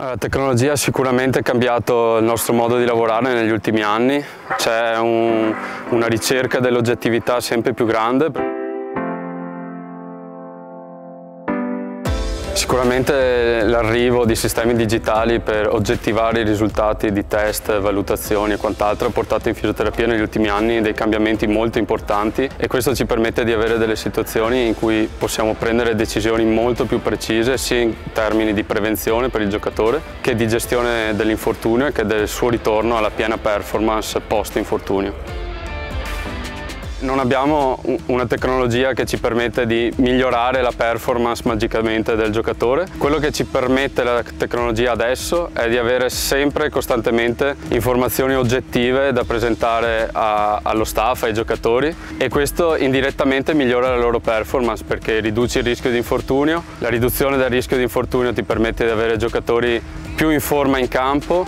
La tecnologia ha sicuramente cambiato il nostro modo di lavorare negli ultimi anni, c'è un, una ricerca dell'oggettività sempre più grande. Sicuramente l'arrivo di sistemi digitali per oggettivare i risultati di test, valutazioni e quant'altro ha portato in fisioterapia negli ultimi anni dei cambiamenti molto importanti e questo ci permette di avere delle situazioni in cui possiamo prendere decisioni molto più precise sia in termini di prevenzione per il giocatore che di gestione dell'infortunio e che del suo ritorno alla piena performance post-infortunio. Non abbiamo una tecnologia che ci permette di migliorare la performance magicamente del giocatore. Quello che ci permette la tecnologia adesso è di avere sempre e costantemente informazioni oggettive da presentare a, allo staff, ai giocatori e questo indirettamente migliora la loro performance perché riduce il rischio di infortunio. La riduzione del rischio di infortunio ti permette di avere giocatori più in forma in campo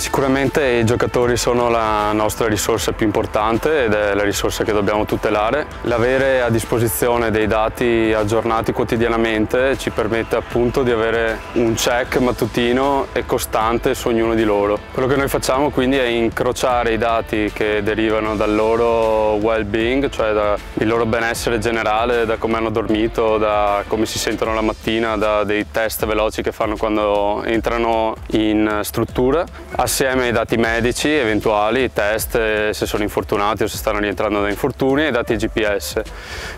Sicuramente i giocatori sono la nostra risorsa più importante ed è la risorsa che dobbiamo tutelare. L'avere a disposizione dei dati aggiornati quotidianamente ci permette appunto di avere un check mattutino e costante su ognuno di loro. Quello che noi facciamo quindi è incrociare i dati che derivano dal loro well-being, cioè dal loro benessere generale, da come hanno dormito, da come si sentono la mattina, da dei test veloci che fanno quando entrano in struttura, assieme ai dati medici eventuali, test eh, se sono infortunati o se stanno rientrando da infortuni e dati GPS.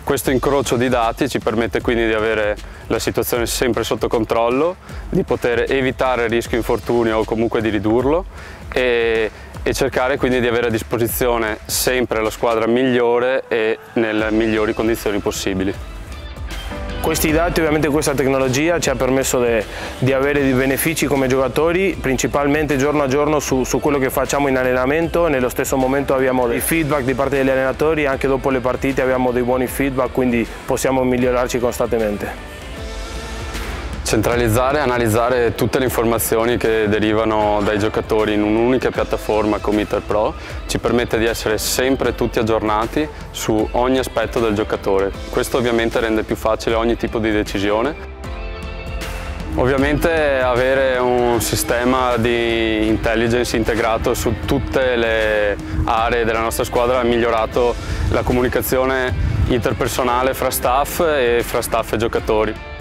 Questo incrocio di dati ci permette quindi di avere la situazione sempre sotto controllo, di poter evitare il rischio infortunio o comunque di ridurlo e, e cercare quindi di avere a disposizione sempre la squadra migliore e nelle migliori condizioni possibili. Questi dati, ovviamente questa tecnologia ci ha permesso de, di avere dei benefici come giocatori, principalmente giorno a giorno su, su, quello che facciamo in allenamento, nello stesso momento abbiamo dei feedback di parte degli allenatori, anche dopo le partite abbiamo dei buoni feedback, quindi possiamo migliorarci costantemente. Centralizzare e analizzare tutte le informazioni che derivano dai giocatori in un'unica piattaforma come Interpro ci permette di essere sempre tutti aggiornati su ogni aspetto del giocatore. Questo ovviamente rende più facile ogni tipo di decisione. Ovviamente avere un sistema di intelligence integrato su tutte le aree della nostra squadra ha migliorato la comunicazione interpersonale fra staff e fra staff e giocatori.